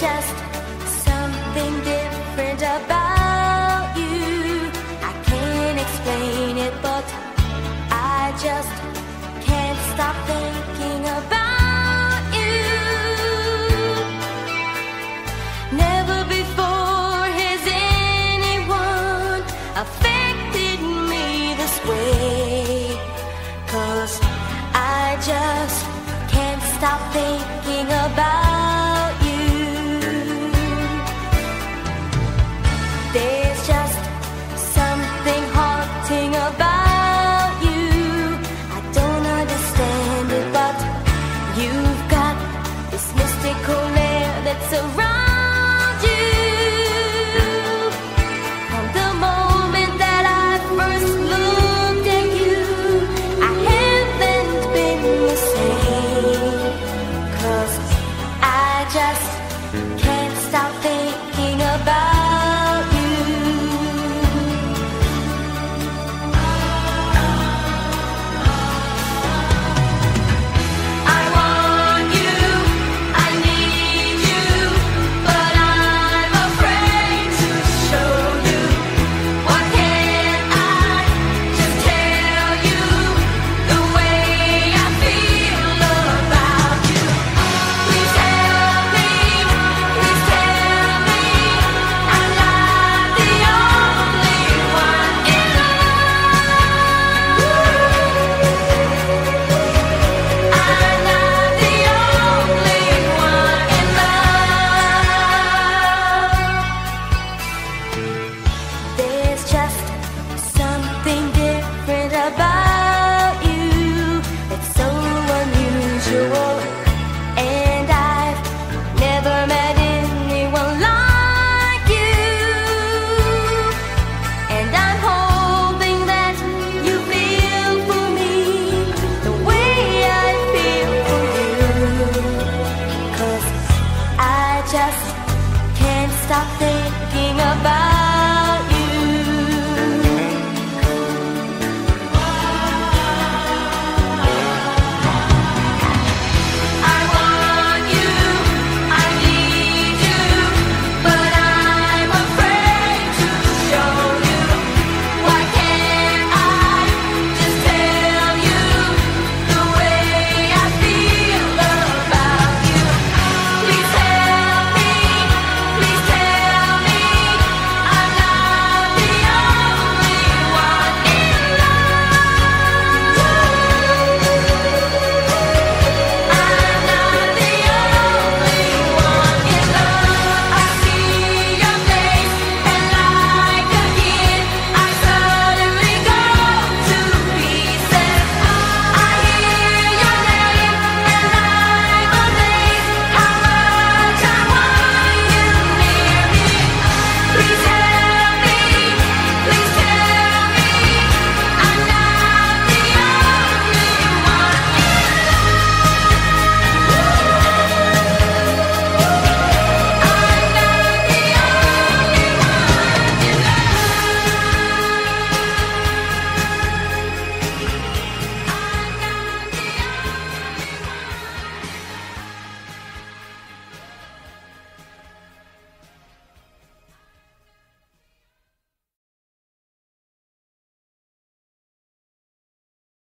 just